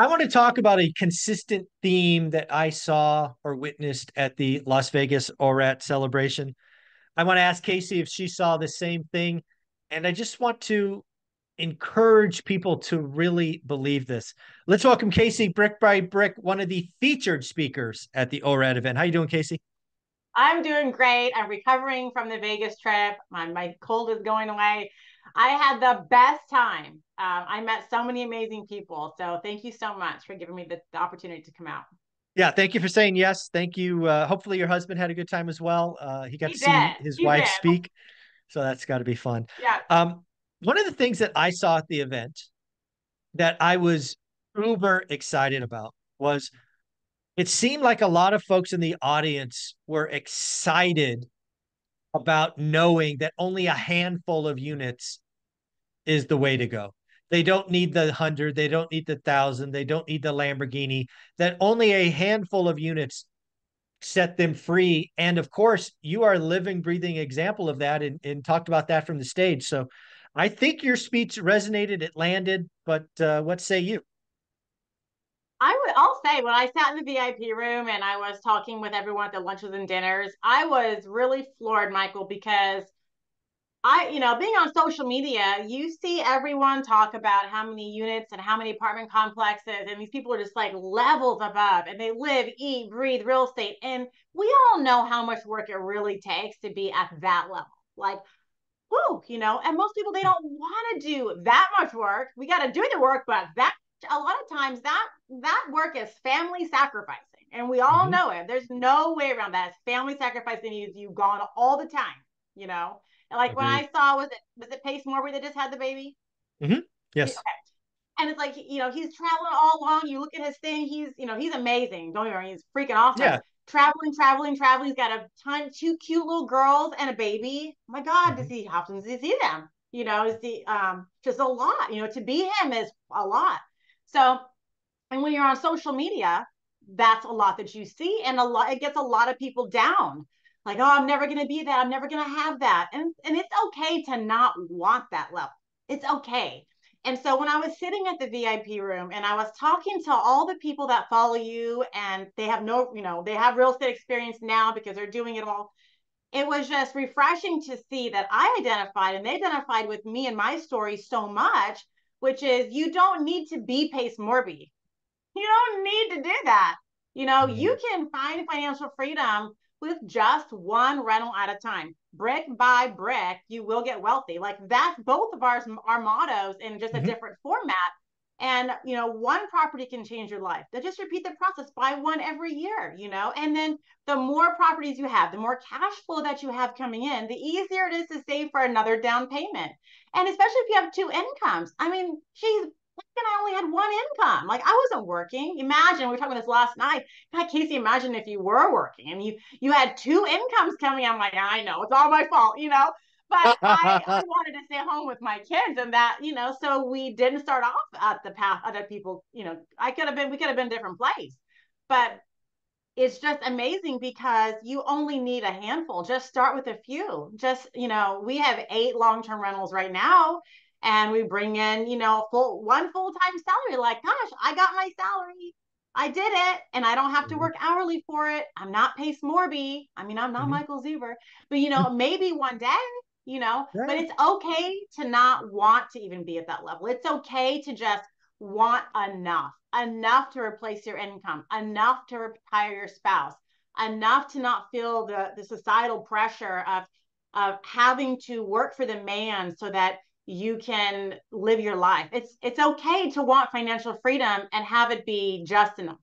I want to talk about a consistent theme that I saw or witnessed at the Las Vegas ORAT celebration. I want to ask Casey if she saw the same thing. And I just want to encourage people to really believe this. Let's welcome Casey Brick by Brick, one of the featured speakers at the ORAT event. How are you doing, Casey? I'm doing great. I'm recovering from the Vegas trip. My, my cold is going away. I had the best time. Um, I met so many amazing people. So thank you so much for giving me the, the opportunity to come out. Yeah, thank you for saying yes. Thank you. Uh, hopefully, your husband had a good time as well. Uh, he got he to did. see his he wife did. speak, so that's got to be fun. Yeah. Um, one of the things that I saw at the event that I was uber excited about was it seemed like a lot of folks in the audience were excited about knowing that only a handful of units is the way to go. They don't need the hundred, they don't need the thousand, they don't need the Lamborghini, that only a handful of units set them free. And of course, you are a living, breathing example of that and, and talked about that from the stage. So I think your speech resonated, it landed, but uh, what say you? I would I'll say when I sat in the VIP room and I was talking with everyone at the lunches and dinners, I was really floored, Michael, because I, you know, being on social media, you see everyone talk about how many units and how many apartment complexes, and these people are just like levels above, and they live, eat, breathe real estate. And we all know how much work it really takes to be at that level. Like, whoo, you know, and most people they don't want to do that much work. We got to do the work, but that a lot of times that that work is family sacrificing. And we all mm-hmm. know it. There's no way around that. It's family sacrificing is you gone all the time, you know. And like Agreed. when I saw, was it was it Pace Morby that just had the baby? Mm-hmm. Yes. Okay. And it's like you know he's traveling all along. You look at his thing. He's you know he's amazing. Don't wrong. He's freaking awesome. Yeah. Traveling, traveling, traveling. He's got a ton, two cute little girls and a baby. Oh my God, mm-hmm. to see how often does he see them? You know, is the um just a lot. You know, to be him is a lot. So, and when you're on social media, that's a lot that you see, and a lot it gets a lot of people down like, oh, I'm never going to be that. I'm never going to have that. And, and it's okay to not want that level. It's okay. And so when I was sitting at the VIP room and I was talking to all the people that follow you and they have no, you know, they have real estate experience now because they're doing it all. It was just refreshing to see that I identified and they identified with me and my story so much, which is you don't need to be Pace Morby. You don't need to do that. You know, mm-hmm. you can find financial freedom with just one rental at a time. Brick by brick, you will get wealthy. Like that's both of our, our mottos in just a mm-hmm. different format. And you know, one property can change your life. They just repeat the process, buy one every year, you know. And then the more properties you have, the more cash flow that you have coming in, the easier it is to save for another down payment. And especially if you have two incomes. I mean, geez, and I only had one income. Like I wasn't working. Imagine we were talking about this last night. God, Casey, imagine if you were working and you you had two incomes coming. I'm like, I know it's all my fault, you know. But I, I, wanted to stay home with my kids, and that you know, so we didn't start off at the path other people. You know, I could have been. We could have been a different place, but it's just amazing because you only need a handful. Just start with a few. Just you know, we have eight long term rentals right now and we bring in, you know, full one full-time salary. Like, gosh, I got my salary. I did it and I don't have to mm-hmm. work hourly for it. I'm not Pace Morby. I mean, I'm not mm-hmm. Michael Zuber, but you know, maybe one day, you know, right. but it's okay to not want to even be at that level. It's okay to just want enough, enough to replace your income, enough to retire your spouse, enough to not feel the, the societal pressure of, of having to work for the man so that you can live your life. It's it's okay to want financial freedom and have it be just enough.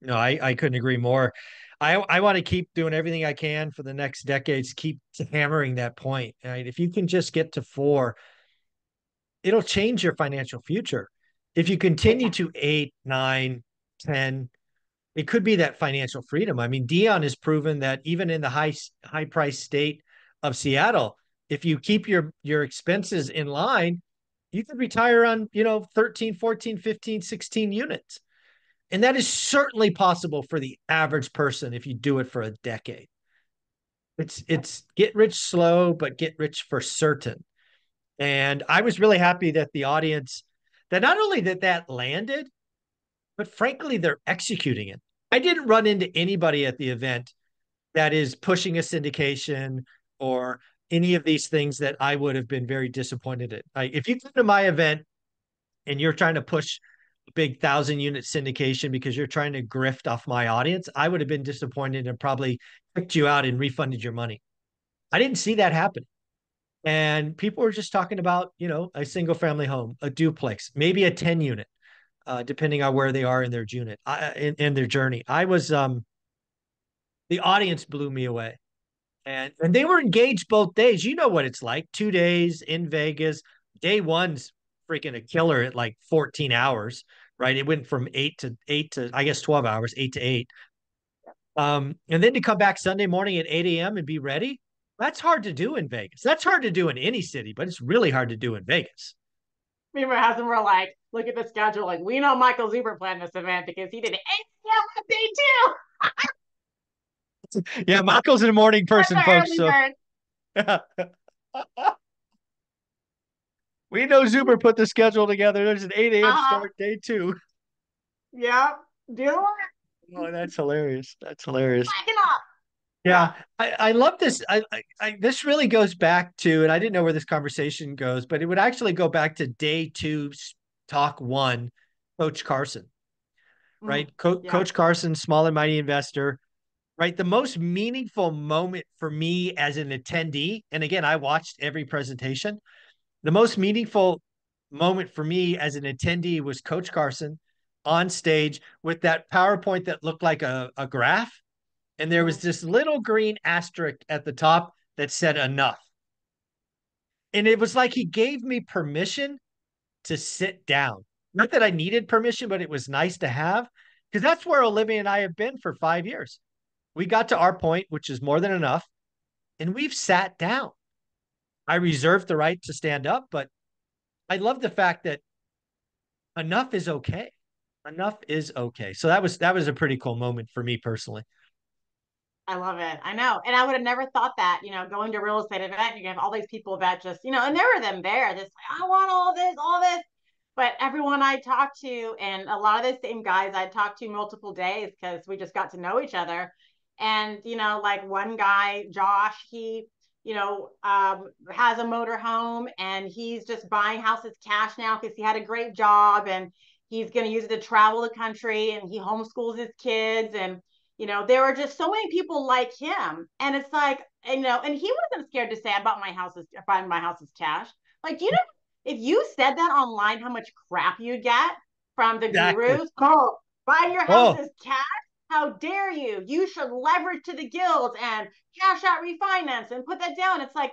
No, I, I couldn't agree more. I I want to keep doing everything I can for the next decades, keep hammering that point. Right? If you can just get to four, it'll change your financial future. If you continue to eight, nine, ten, it could be that financial freedom. I mean, Dion has proven that even in the high high price state of Seattle, if you keep your your expenses in line you could retire on you know 13 14 15 16 units and that is certainly possible for the average person if you do it for a decade it's it's get rich slow but get rich for certain and i was really happy that the audience that not only that that landed but frankly, they're executing it. I didn't run into anybody at the event that is pushing a syndication or any of these things that I would have been very disappointed at. I, if you come to my event and you're trying to push big thousand unit syndication because you're trying to grift off my audience, I would have been disappointed and probably kicked you out and refunded your money. I didn't see that happen. And people were just talking about, you know, a single family home, a duplex, maybe a 10 unit, uh, depending on where they are in their unit, I, in, in their journey. I was, um, the audience blew me away. And, and they were engaged both days. You know what it's like. Two days in Vegas. Day one's freaking a killer at like 14 hours, right? It went from eight to eight to I guess 12 hours, eight to eight. Um, and then to come back Sunday morning at 8 a.m. and be ready, that's hard to do in Vegas. That's hard to do in any city, but it's really hard to do in Vegas. Me and my husband were like, look at the schedule. Like, we know Michael Zuber planned this event because he did 8 a.m. on day two. yeah, Michael's a morning person, folks. So. we know Zuber put the schedule together. There's an 8 a.m. Uh-huh. start day two. Yeah, deal. Oh, that's hilarious. That's hilarious. Yeah, I, I love this. I, I, I, this really goes back to, and I didn't know where this conversation goes, but it would actually go back to day two, talk one, Coach Carson, mm, right? Co- yeah. Coach Carson, small and mighty investor, right? The most meaningful moment for me as an attendee, and again, I watched every presentation. The most meaningful moment for me as an attendee was Coach Carson on stage with that PowerPoint that looked like a, a graph and there was this little green asterisk at the top that said enough. And it was like he gave me permission to sit down. Not that I needed permission, but it was nice to have because that's where Olivia and I have been for five years. We got to our point, which is more than enough, and we've sat down. I reserve the right to stand up, but I love the fact that enough is okay. Enough is okay. So that was that was a pretty cool moment for me personally. I love it. I know. And I would have never thought that, you know, going to a real estate event, you have all these people that just, you know, and there were them there. This like, I want all this, all this. But everyone I talked to, and a lot of the same guys I talked to multiple days because we just got to know each other. And, you know, like one guy, Josh, he, you know, um, has a motor home and he's just buying houses cash now because he had a great job and he's going to use it to travel the country and he homeschools his kids and you know, there are just so many people like him. And it's like, you know, and he wasn't scared to say, I bought my house as buying my house as cash. Like, you know, if you said that online, how much crap you'd get from the exactly. gurus. Oh, buy your house oh. as cash. How dare you? You should leverage to the guilds and cash out refinance and put that down. It's like,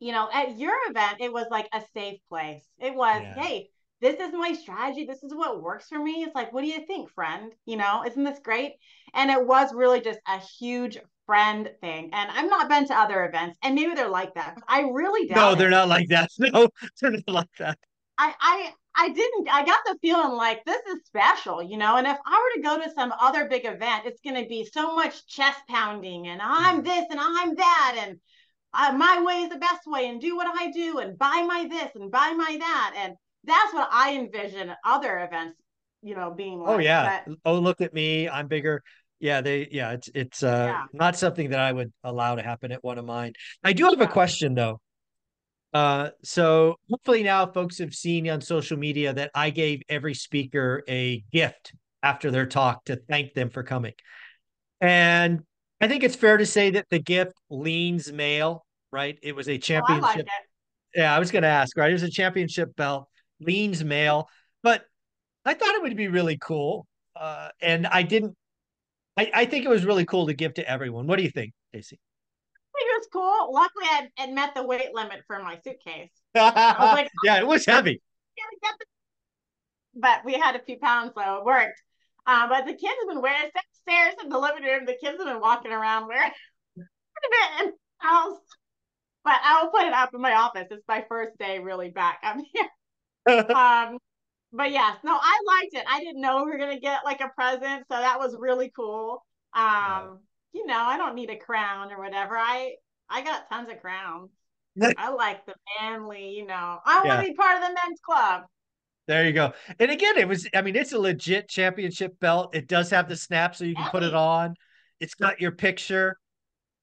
you know, at your event, it was like a safe place. It was, yeah. hey, this is my strategy. This is what works for me. It's like, what do you think, friend? You know, isn't this great? And it was really just a huge friend thing. And I've not been to other events, and maybe they're like that. But I really doubt. No, they're it. not like that. No, they're not like that. I, I I didn't I got the feeling like this is special, you know. And if I were to go to some other big event, it's gonna be so much chest pounding and I'm mm. this and I'm that and uh, my way is the best way and do what I do and buy my this and buy my that. And that's what I envision other events, you know, being oh, like. Oh yeah. But, oh look at me, I'm bigger. Yeah, they yeah, it's it's uh yeah. not something that I would allow to happen at one of mine. I do have yeah. a question though. Uh so hopefully now folks have seen on social media that I gave every speaker a gift after their talk to thank them for coming. And I think it's fair to say that the gift leans male, right? It was a championship. Oh, I like yeah, I was going to ask, right? It was a championship belt leans male, but I thought it would be really cool. Uh, and I didn't, I, I think it was really cool to give to everyone. What do you think, Casey? It was cool. Luckily, I had met the weight limit for my suitcase. like, yeah, it was heavy. But we had a few pounds, so it worked. Um, but the kids have been wearing stairs in the living room. The kids have been walking around wearing it house. But I will put it up in my office. It's my first day really back. I'm here. um, but yes, no, I liked it. I didn't know we were gonna get like a present, so that was really cool. Um. You know, I don't need a crown or whatever. I I got tons of crowns. I like the manly, you know. I want to be part of the men's club. There you go. And again, it was, I mean, it's a legit championship belt. It does have the snap so you can put it on. It's got your picture.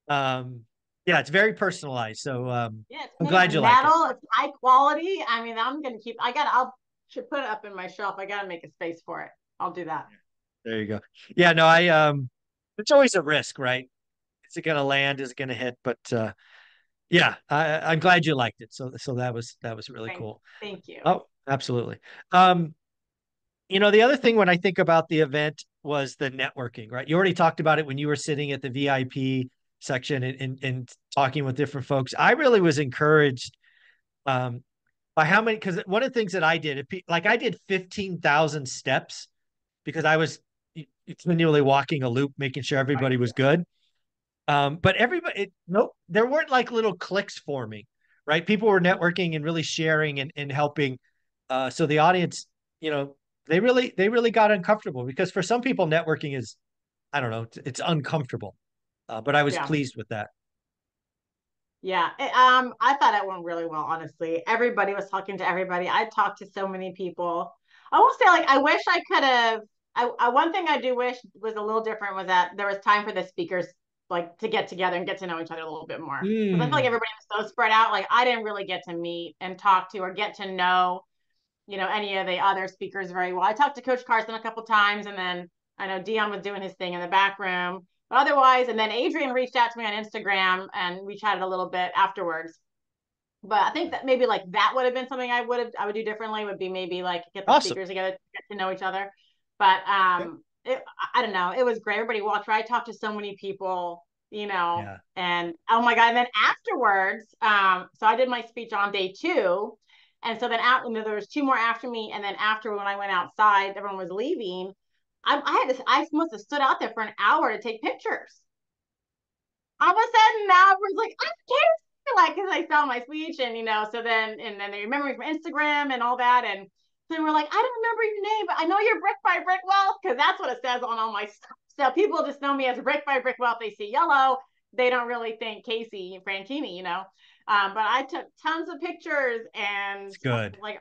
Um, yeah, it's very personalized. So um yeah, I'm glad you like it. It's high quality. I mean, I'm gonna keep I gotta I'll should put it up in my shelf. I gotta make a space for it. I'll do that. There you go. Yeah, no, I um it's always a risk, right? Is it gonna land? Is it gonna hit? But uh yeah, I, I'm glad you liked it. So so that was that was really Thank, cool. Thank you. Oh, absolutely. Um, you know, the other thing when I think about the event was the networking, right? You already talked about it when you were sitting at the VIP section and, and, and talking with different folks. I really was encouraged um, by how many, because one of the things that I did, like I did 15,000 steps because I was continually walking a loop, making sure everybody was good. Um, but everybody, it, nope, there weren't like little clicks forming, right? People were networking and really sharing and, and helping. Uh, so the audience, you know, they really, they really got uncomfortable because for some people, networking is, I don't know, it's, it's uncomfortable. Uh, but I was yeah. pleased with that. Yeah, it, um, I thought it went really well. Honestly, everybody was talking to everybody. I talked to so many people. I will say, like, I wish I could have. I, I one thing I do wish was a little different was that there was time for the speakers like to get together and get to know each other a little bit more. Mm. I feel like hmm. everybody was so spread out. Like I didn't really get to meet and talk to or get to know, you know, any of the other speakers very well. I talked to Coach Carson a couple times, and then I know Dion was doing his thing in the back room. But otherwise, and then Adrian reached out to me on Instagram and we chatted a little bit afterwards. But I think that maybe like that would have been something I would have I would do differently. Would be maybe like get the awesome. speakers together, get to know each other. But um, it, I don't know. It was great. Everybody walked. Right, I talked to so many people you know yeah. and oh my god and then afterwards um so i did my speech on day two and so then out you know, there was two more after me and then after when i went outside everyone was leaving I, I had to, I must have stood out there for an hour to take pictures. All of a sudden, now everyone's like, I can't like because I saw my speech and you know, so then and then they remember me from Instagram and all that, and so we're like, I don't remember your name, but I know you're Brick by Brick Wealth because that's what it says on all my stuff. So people just know me as Brick by Brick Wealth. They see yellow, they don't really think Casey Franchini, you know. Um, but I took tons of pictures and it's good. Like,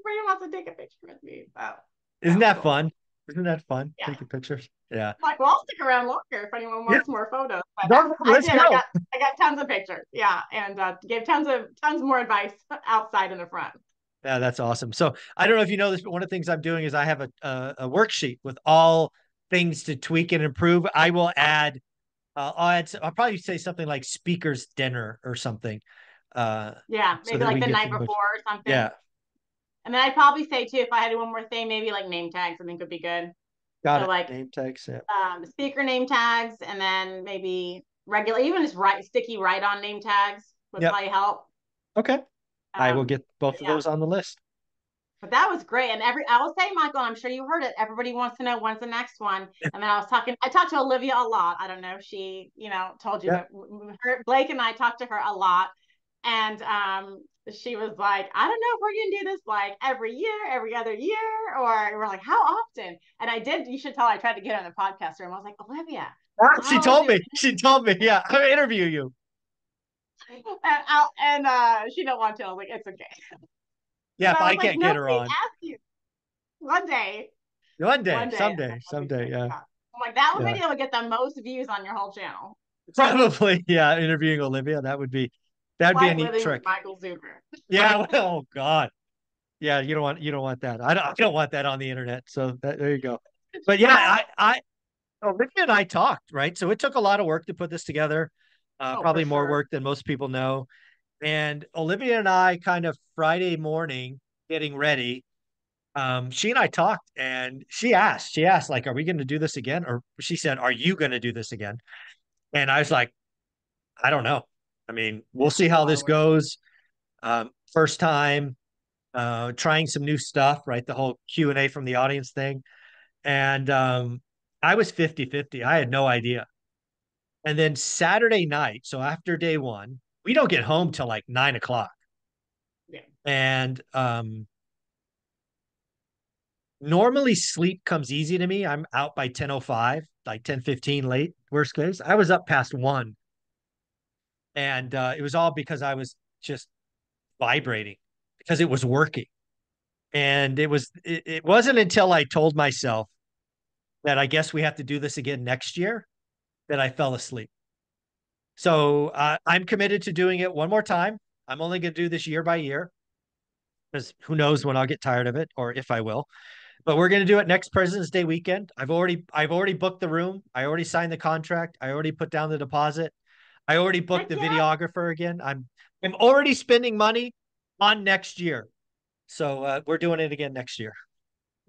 everybody wants to take a picture with me. So, isn't that cool. fun? Isn't that fun? Yeah. Taking pictures. Yeah. Like, well, I'll stick around longer if anyone wants yeah. more photos. But no, let's I, go. I got, I got tons of pictures. Yeah, and uh, gave tons of tons more advice outside in the front. Yeah, that's awesome. So I don't know if you know this, but one of the things I'm doing is I have a a, a worksheet with all things to tweak and improve. I will add. Uh, I'll add. I'll probably say something like speakers dinner or something. Uh, yeah, maybe so like the night before or something. Yeah, and then I'd probably say too, if I had one more thing, maybe like name tags, I think would be good. Got so it. Like name tags, yeah. Um, speaker name tags, and then maybe regular, even just write sticky write on name tags would yep. probably help. Okay, um, I will um, get both of those on the list. But that was great, and every I will say, Michael, I'm sure you heard it. Everybody wants to know when's the next one. And then I was talking, I talked to Olivia a lot. I don't know if she, you know, told you, yep. but her, Blake and I talked to her a lot, and um, she was like, I don't know if we're gonna do this like every year, every other year, or we're like, how often? And I did. You should tell. I tried to get on the podcast room. I was like, Olivia. she told me. She told me. Yeah, I'll interview you. And I'll, and uh, she don't want to. I was like, it's okay. Yeah, if I, I can't like, get her on. You. One day. One day. One day someday. Someday. Yeah. I'm like that yeah. video would get the most views on your whole channel. Probably, yeah. Interviewing Olivia, that would be That'd be a neat trick. Michael Zuber. yeah. Well, oh God. Yeah. You don't want you don't want that. I don't, I don't want that on the internet. So that, there you go. But yeah, I I Olivia and I talked right. So it took a lot of work to put this together. Uh, oh, probably more sure. work than most people know. And Olivia and I kind of Friday morning getting ready. Um, she and I talked and she asked, she asked, like, are we going to do this again? Or she said, Are you going to do this again? And I was like, I don't know. I mean, we'll see how this goes. Um, first time, uh, trying some new stuff, right? The whole Q and A from the audience thing, and um, I was 50-50. I had no idea. And then Saturday night, so after day one, we don't get home till like nine o'clock. Yeah. And um, normally sleep comes easy to me. I'm out by 10:05, like 10:15 late, worst case. I was up past 1 and uh, it was all because I was just vibrating because it was working. And it was it, it wasn't until I told myself that I guess we have to do this again next year that I fell asleep. So uh, I'm committed to doing it one more time. I'm only going to do this year by year because who knows when I'll get tired of it or if I will. But we're going to do it next President's Day weekend. I've already I've already booked the room. I already signed the contract. I already put down the deposit. I already booked the videographer again. I'm I'm already spending money on next year. So uh, we're doing it again next year.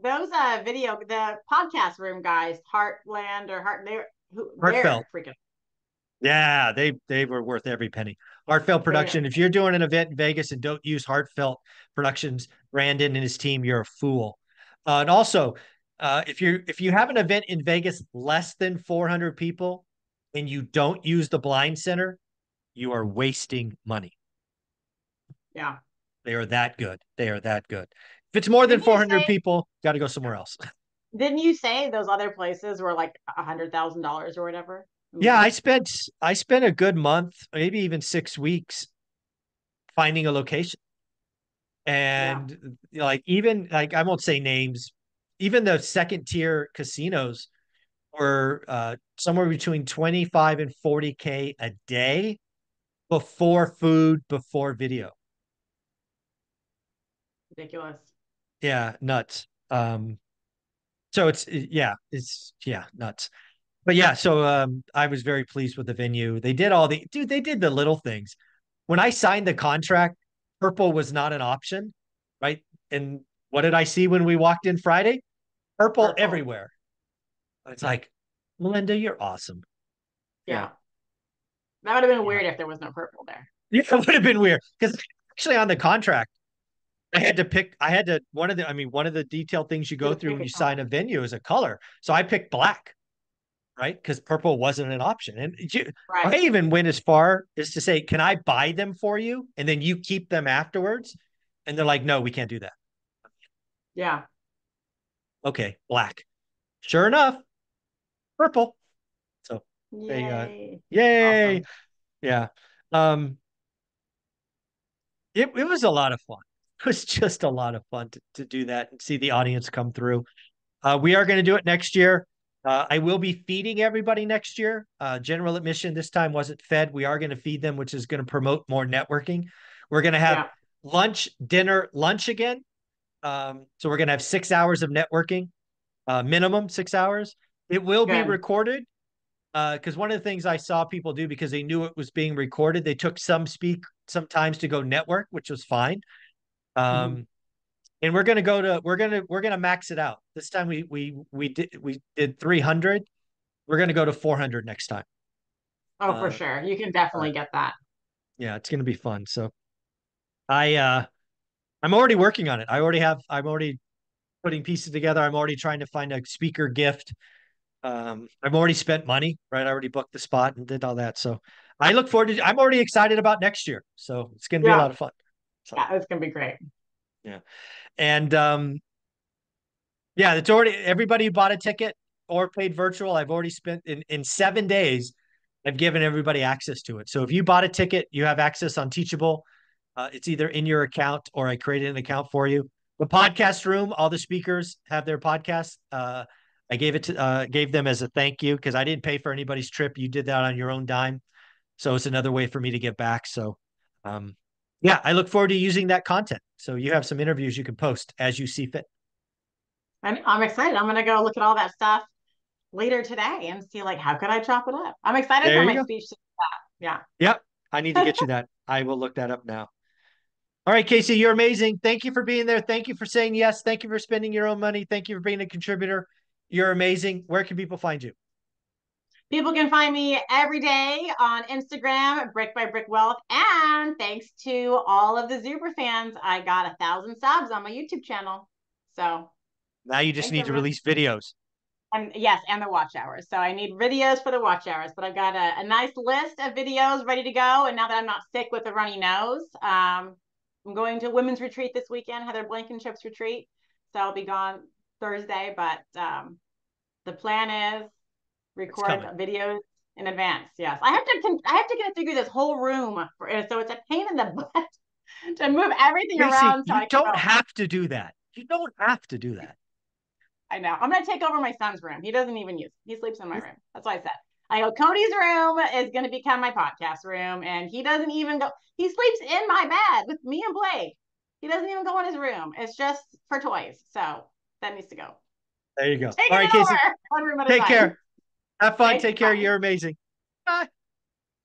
Those uh video the podcast room guys, Heartland or Heart they're who Heartfelt. Freaking yeah, they they were worth every penny. Heartfelt production. If you're doing an event in Vegas and don't use Heartfelt Productions, Brandon and his team, you're a fool. Uh, and also, uh, if you if you have an event in Vegas less than 400 people and you don't use the blind center, you are wasting money. Yeah. They are that good. They are that good. If it's more than 400 say, people, got to go somewhere else. Didn't you say those other places were like a hundred thousand dollars or whatever? Yeah, I spent I spent a good month, maybe even six weeks, finding a location, and yeah. like even like I won't say names, even the second tier casinos were uh, somewhere between twenty five and forty k a day before food, before video. Ridiculous. Yeah, nuts. Um, so it's yeah, it's yeah, nuts but yeah, so um, I was very pleased with the venue. They did all the dude. They did the little things. When I signed the contract, purple was not an option, right? And what did I see when we walked in Friday? Purple, purple. everywhere. It's like, Melinda, you're awesome. Yeah. yeah. That would have been weird yeah. if there was no purple there. Yeah, it would have been weird because actually on the contract, I had to pick. I had to one of the. I mean, one of the detailed things you go through when you sign a venue is a color. So I picked black right? Because purple wasn't an option. And you, right. I even went as far as to say, "Can I buy them for you, and then you keep them afterwards?" And they're like, "No, we can't do that." Yeah. Okay, black. Sure enough, purple. So yay! They, uh, yay! Awesome. Yeah. Um. It it was a lot of fun. It was just a lot of fun to, to do that and see the audience come through. Uh, we are going to do it next year. Uh, I will be feeding everybody next year. Uh, general admission this time wasn't fed. We are going to feed them, which is going to promote more networking. We're going to have yeah. lunch, dinner, lunch again. Um, so we're going to have six hours of networking, uh, minimum six hours. It will be recorded because uh, one of the things I saw people do because they knew it was being recorded, they took some speak sometimes to go network, which was fine. Um, mm-hmm and we're gonna go to we're gonna we're gonna max it out. This time we we we did we did 300. We're gonna go to 400 next time. Oh, for uh, sure. You can definitely get that. Yeah, it's gonna be fun. So, I uh, I'm already working on it. I already have. I'm already putting pieces together. I'm already trying to find a speaker gift. Um, I've already spent money. Right, I already booked the spot and did all that. So, I look forward to. I'm already excited about next year. So it's gonna be a lot of fun. So. Yeah, it's gonna be great. Yeah. And um yeah, it's already everybody who bought a ticket or paid virtual. I've already spent in, in seven days, I've given everybody access to it. So if you bought a ticket, you have access on Teachable. Uh, it's either in your account or I created an account for you. The podcast room, all the speakers have their podcast. Uh, I gave it to uh, gave them as a thank you because I didn't pay for anybody's trip. You did that on your own dime, so it's another way for me to give back. So, um, yeah, I look forward to using that content. So you have some interviews you can post as you see fit. I'm, I'm excited. I'm going to go look at all that stuff later today and see like how could I chop it up. I'm excited there for my go. speech. Yeah. Yep. I need to get you that. I will look that up now. All right, Casey, you're amazing. Thank you for being there. Thank you for saying yes. Thank you for spending your own money. Thank you for being a contributor. You're amazing. Where can people find you? People can find me every day on Instagram, Brick by Brick Wealth. And thanks to all of the Zuber fans, I got a thousand subs on my YouTube channel. So now you just need to release videos. And yes, and the watch hours. So I need videos for the watch hours, but I've got a, a nice list of videos ready to go. And now that I'm not sick with a runny nose, um, I'm going to women's retreat this weekend, Heather Blankenship's retreat. So I'll be gone Thursday, but um, the plan is record videos in advance. Yes, I have to. I have to configure this whole room, for, uh, so it's a pain in the butt to move everything Tracy, around. So you don't have to do that. You don't have to do that. I know. I'm gonna take over my son's room. He doesn't even use. He sleeps in my room. That's what I said. I go. Cody's room is gonna become my podcast room, and he doesn't even go. He sleeps in my bed with me and Blake. He doesn't even go in his room. It's just for toys. So that needs to go. There you go. Take All right, Casey. One room at Take a time. care. Have fun. Take care. You're amazing. Bye.